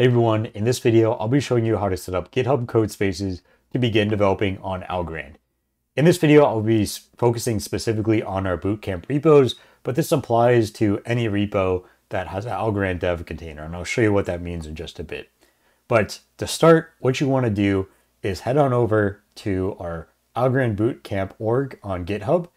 Hey everyone, in this video, I'll be showing you how to set up GitHub code spaces to begin developing on Algorand. In this video, I'll be focusing specifically on our Bootcamp repos, but this applies to any repo that has an Algorand dev container, and I'll show you what that means in just a bit. But to start, what you want to do is head on over to our Algorand Bootcamp org on GitHub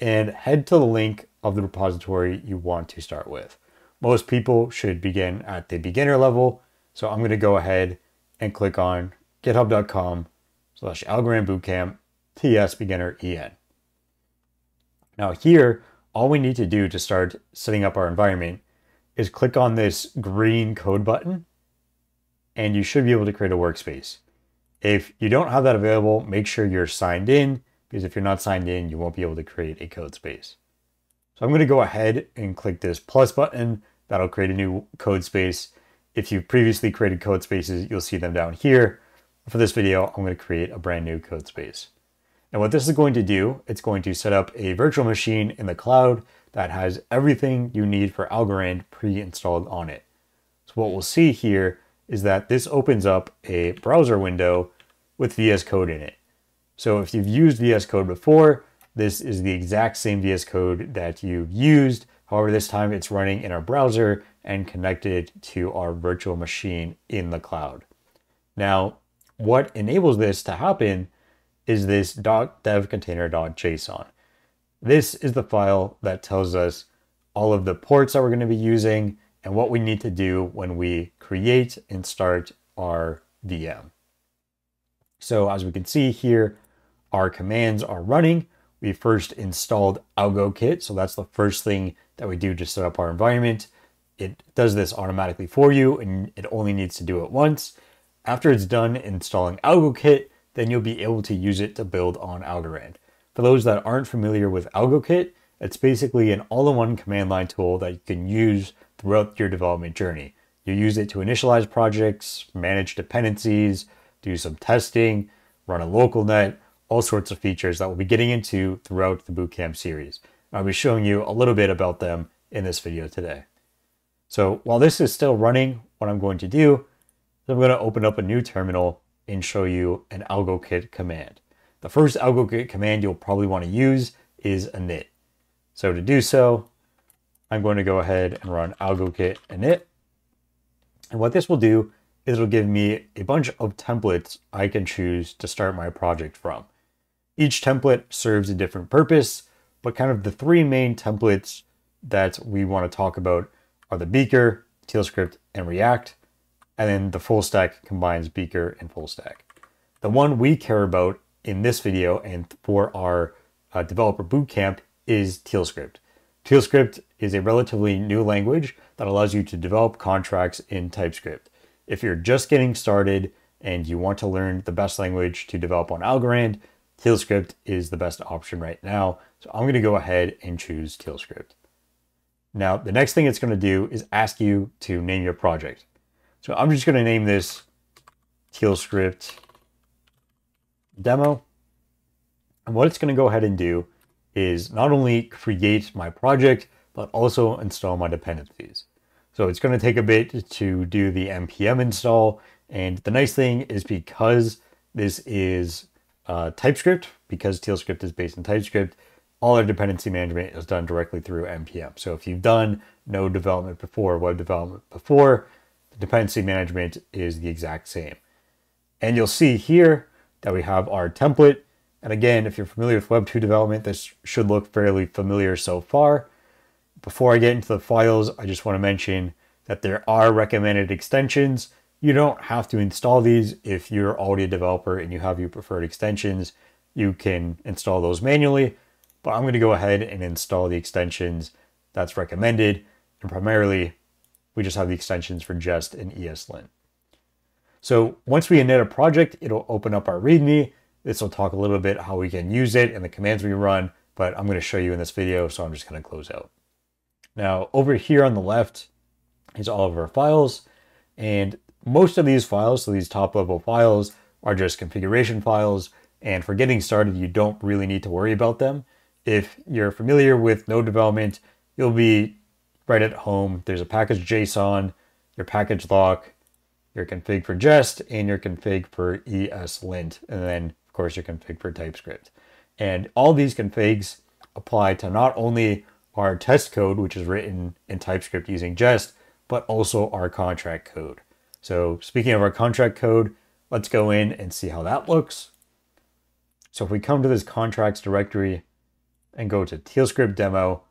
and head to the link of the repository you want to start with. Most people should begin at the beginner level, so I'm going to go ahead and click on github.com slash Algorand Bootcamp TS Beginner EN. Now here, all we need to do to start setting up our environment is click on this green code button and you should be able to create a workspace. If you don't have that available, make sure you're signed in because if you're not signed in, you won't be able to create a code space. So I'm going to go ahead and click this plus button. That'll create a new code space. If you've previously created code spaces, you'll see them down here. For this video, I'm going to create a brand new code space. And what this is going to do, it's going to set up a virtual machine in the cloud that has everything you need for Algorand pre-installed on it. So what we'll see here is that this opens up a browser window with VS Code in it. So if you've used VS Code before, this is the exact same VS Code that you've used. However, this time it's running in our browser and connected to our virtual machine in the cloud. Now, what enables this to happen is this .devcontainer.json. This is the file that tells us all of the ports that we're going to be using and what we need to do when we create and start our VM. So as we can see here, our commands are running. We first installed AlgoKit, so that's the first thing that we do to set up our environment. It does this automatically for you and it only needs to do it once. After it's done installing AlgoKit, then you'll be able to use it to build on Algorand. For those that aren't familiar with AlgoKit, it's basically an all-in-one command line tool that you can use throughout your development journey. You use it to initialize projects, manage dependencies, do some testing, run a local net, all sorts of features that we'll be getting into throughout the Bootcamp series. I'll be showing you a little bit about them in this video today. So while this is still running, what I'm going to do is I'm going to open up a new terminal and show you an AlgoKit command. The first AlgoKit command you'll probably want to use is init. So to do so, I'm going to go ahead and run AlgoKit init. And what this will do is it'll give me a bunch of templates I can choose to start my project from. Each template serves a different purpose, but kind of the three main templates that we want to talk about are the Beaker, TealScript, and React, and then the full stack combines Beaker and full stack. The one we care about in this video and for our uh, developer bootcamp is TealScript. TealScript is a relatively new language that allows you to develop contracts in TypeScript. If you're just getting started and you want to learn the best language to develop on Algorand, TealScript is the best option right now. So I'm going to go ahead and choose TealScript. Now, the next thing it's going to do is ask you to name your project. So I'm just going to name this TealScript demo. And what it's going to go ahead and do is not only create my project, but also install my dependencies. So it's going to take a bit to do the npm install. And the nice thing is because this is uh, TypeScript, because TealScript is based in TypeScript, all our dependency management is done directly through NPM. So if you've done node development before, web development before, the dependency management is the exact same. And you'll see here that we have our template. And again, if you're familiar with Web 2 development, this should look fairly familiar so far. Before I get into the files, I just want to mention that there are recommended extensions you don't have to install these if you're already a developer and you have your preferred extensions. You can install those manually, but I'm going to go ahead and install the extensions that's recommended. And primarily, we just have the extensions for Jest and ESLint. So once we init a project, it'll open up our README. This will talk a little bit how we can use it and the commands we run, but I'm going to show you in this video, so I'm just going to close out. Now, over here on the left is all of our files, and most of these files, so these top level files, are just configuration files. And for getting started, you don't really need to worry about them. If you're familiar with node development, you'll be right at home. There's a package JSON, your package lock, your config for jest, and your config for ESLint, and then of course your config for TypeScript. And all these configs apply to not only our test code, which is written in TypeScript using jest, but also our contract code. So speaking of our contract code, let's go in and see how that looks. So if we come to this contracts directory and go to TealScript demo,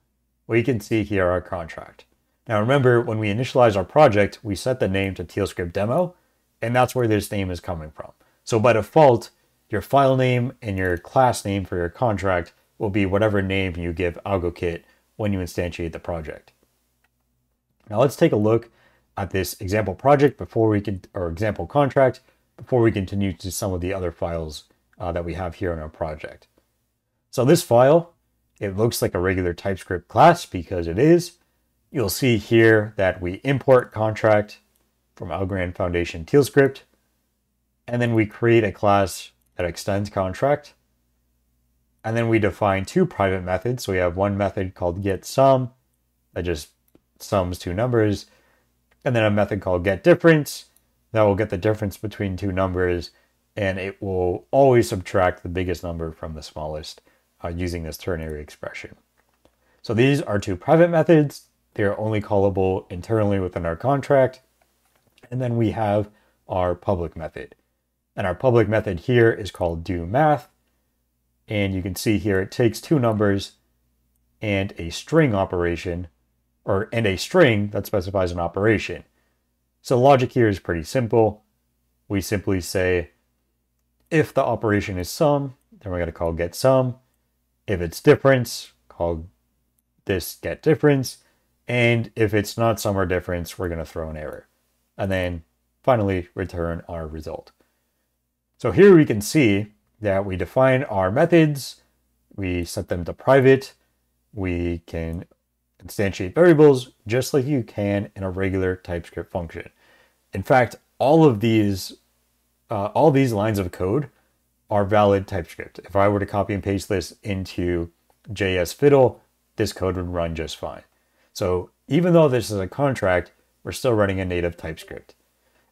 we can see here our contract. Now remember, when we initialize our project, we set the name to TealScript demo, and that's where this name is coming from. So by default, your file name and your class name for your contract will be whatever name you give AlgoKit when you instantiate the project. Now let's take a look at this example project before we can, or example contract, before we continue to some of the other files uh, that we have here in our project. So this file, it looks like a regular TypeScript class because it is. You'll see here that we import contract from Algorand Foundation TealScript, and then we create a class that extends contract. And then we define two private methods. So we have one method called getSum that just sums two numbers, and then a method called getDifference that will get the difference between two numbers, and it will always subtract the biggest number from the smallest uh, using this ternary expression. So these are two private methods. They are only callable internally within our contract. And then we have our public method. And our public method here is called do math. And you can see here it takes two numbers and a string operation, or and a string that specifies an operation. So logic here is pretty simple. We simply say if the operation is sum, then we're going to call get sum. If it's difference, call this get difference. And if it's not or difference, we're going to throw an error. And then finally return our result. So here we can see that we define our methods, we set them to private, we can instantiate variables just like you can in a regular TypeScript function. In fact, all of these, uh, all these lines of code are valid TypeScript. If I were to copy and paste this into JS Fiddle, this code would run just fine. So even though this is a contract, we're still running a native TypeScript.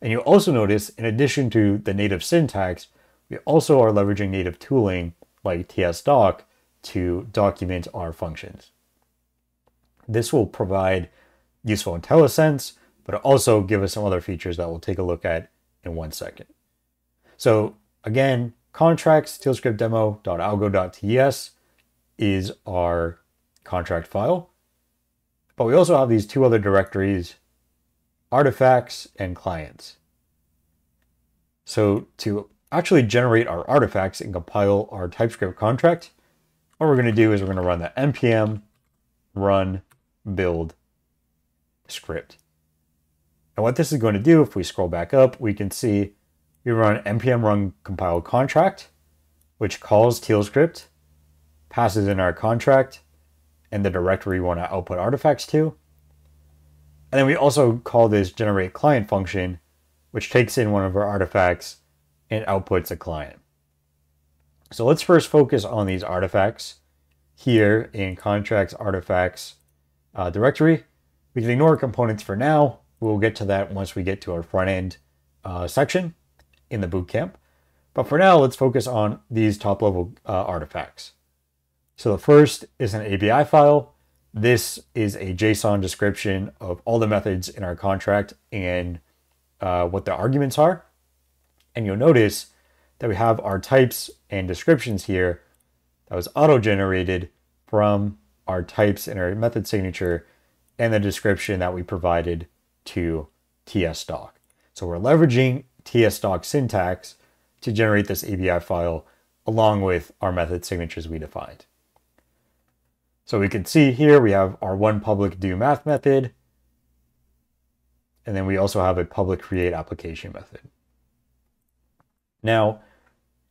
And you'll also notice, in addition to the native syntax, we also are leveraging native tooling like tsdoc to document our functions. This will provide useful IntelliSense, but also give us some other features that we'll take a look at in one second. So again, contracts TealScriptDemo.algo.ts is our contract file. But we also have these two other directories artifacts, and clients. So to actually generate our artifacts and compile our TypeScript contract, what we're going to do is we're going to run the npm run build script. And what this is going to do, if we scroll back up, we can see we run npm run compile contract, which calls TealScript, passes in our contract, and the directory we want to output artifacts to. And then we also call this generate client function, which takes in one of our artifacts and outputs a client. So let's first focus on these artifacts here in contracts artifacts uh, directory. We can ignore components for now. We'll get to that once we get to our front end uh, section in the bootcamp. But for now, let's focus on these top level uh, artifacts. So the first is an ABI file. This is a JSON description of all the methods in our contract and uh, what the arguments are. And you'll notice that we have our types and descriptions here that was auto-generated from our types and our method signature and the description that we provided to tsdoc. So we're leveraging tsdoc syntax to generate this ABI file along with our method signatures we defined. So we can see here we have our one public do math method. And then we also have a public create application method. Now,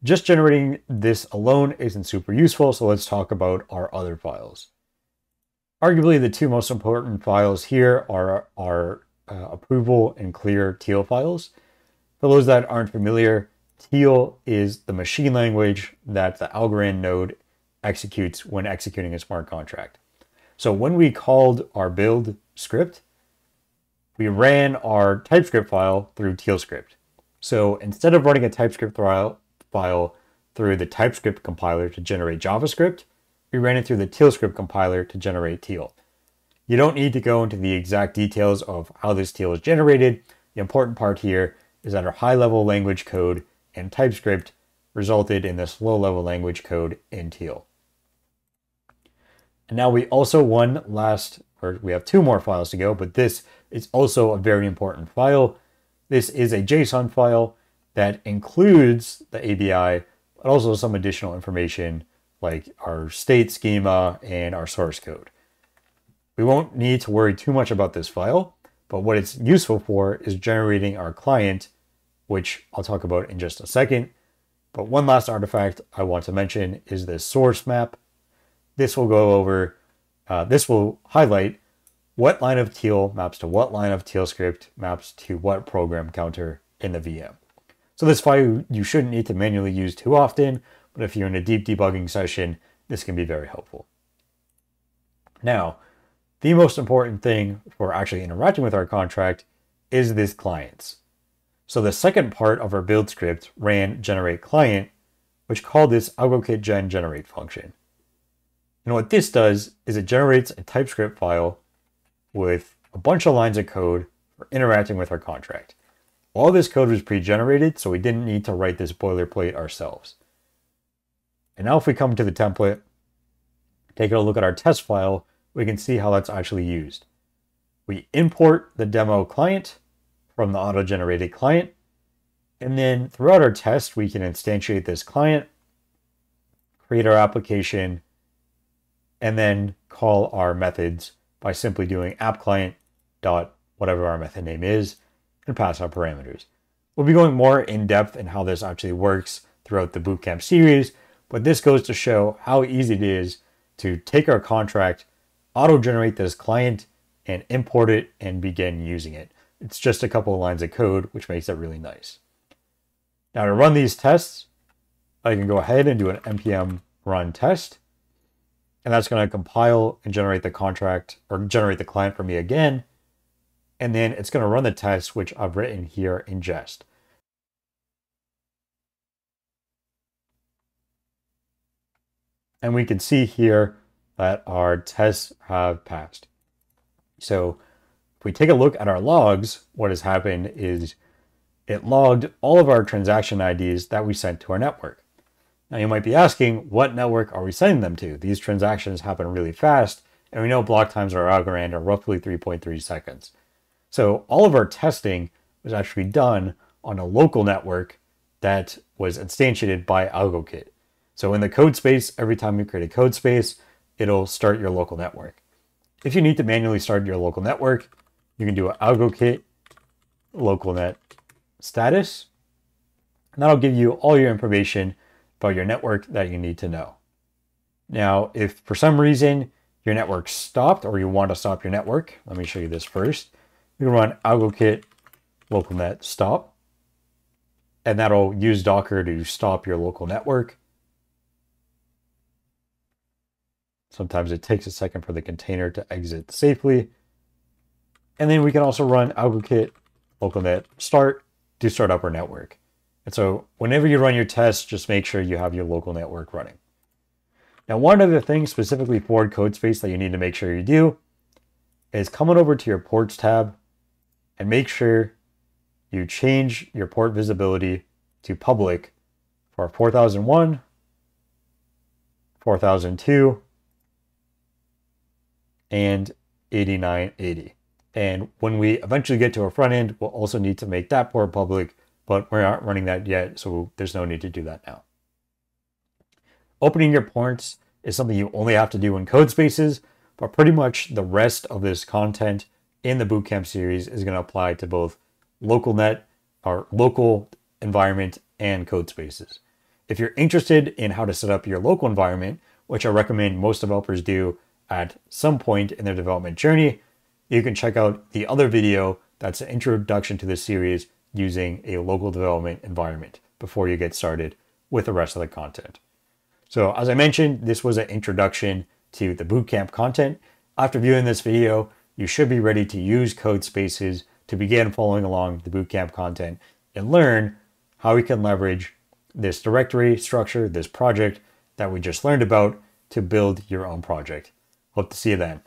just generating this alone isn't super useful, so let's talk about our other files. Arguably, the two most important files here are our uh, approval and clear teal files. For those that aren't familiar, teal is the machine language that the Algorand node executes when executing a smart contract. So when we called our build script, we ran our TypeScript file through TealScript. So instead of running a TypeScript file, through the TypeScript compiler to generate JavaScript, we ran it through the TealScript compiler to generate Teal. You don't need to go into the exact details of how this Teal is generated. The important part here is that our high-level language code and TypeScript resulted in this low-level language code in Teal. And now we also one last, or we have two more files to go, but this is also a very important file. This is a JSON file that includes the ABI, but also some additional information like our state schema and our source code. We won't need to worry too much about this file, but what it's useful for is generating our client, which I'll talk about in just a second. But one last artifact I want to mention is this source map. This will go over, uh, this will highlight what line of teal maps to what line of teal script maps to what program counter in the VM. So this file you shouldn't need to manually use too often, but if you're in a deep debugging session, this can be very helpful. Now, the most important thing for actually interacting with our contract is this clients. So the second part of our build script ran generate client, which called this algokit gen generate function. And what this does is it generates a TypeScript file with a bunch of lines of code for interacting with our contract. All this code was pre-generated, so we didn't need to write this boilerplate ourselves. And now if we come to the template, take a look at our test file, we can see how that's actually used. We import the demo client from the auto-generated client, and then throughout our test, we can instantiate this client, create our application, and then call our methods by simply doing app client dot whatever our method name is and pass our parameters. We'll be going more in depth in how this actually works throughout the bootcamp series, but this goes to show how easy it is to take our contract, auto-generate this client, and import it and begin using it. It's just a couple of lines of code, which makes it really nice. Now to run these tests, I can go ahead and do an npm run test and that's going to compile and generate the contract or generate the client for me again. And then it's going to run the test, which I've written here in Jest. And we can see here that our tests have passed. So if we take a look at our logs, what has happened is it logged all of our transaction IDs that we sent to our network. Now you might be asking, what network are we sending them to? These transactions happen really fast, and we know block times are Algorand are roughly 3.3 seconds. So all of our testing was actually done on a local network that was instantiated by AlgoKit. So in the code space, every time you create a code space, it'll start your local network. If you need to manually start your local network, you can do an AlgoKit localnet status, and that'll give you all your information about your network that you need to know. Now, if for some reason your network stopped or you want to stop your network, let me show you this first. You can run algokit localnet stop, and that'll use Docker to stop your local network. Sometimes it takes a second for the container to exit safely. And then we can also run algokit localnet start to start up our network. And so whenever you run your tests, just make sure you have your local network running. Now, one other thing specifically for CodeSpace that you need to make sure you do is come on over to your ports tab and make sure you change your port visibility to public for 4001, 4002, and 8980. And when we eventually get to our front end, we'll also need to make that port public but we're not running that yet, so there's no need to do that now. Opening your ports is something you only have to do in code spaces, but pretty much the rest of this content in the bootcamp series is going to apply to both local net or local environment and code spaces. If you're interested in how to set up your local environment, which I recommend most developers do at some point in their development journey, you can check out the other video that's an introduction to this series using a local development environment before you get started with the rest of the content. So as I mentioned, this was an introduction to the bootcamp content. After viewing this video, you should be ready to use code spaces to begin following along the bootcamp content and learn how we can leverage this directory structure, this project that we just learned about to build your own project. Hope to see you then.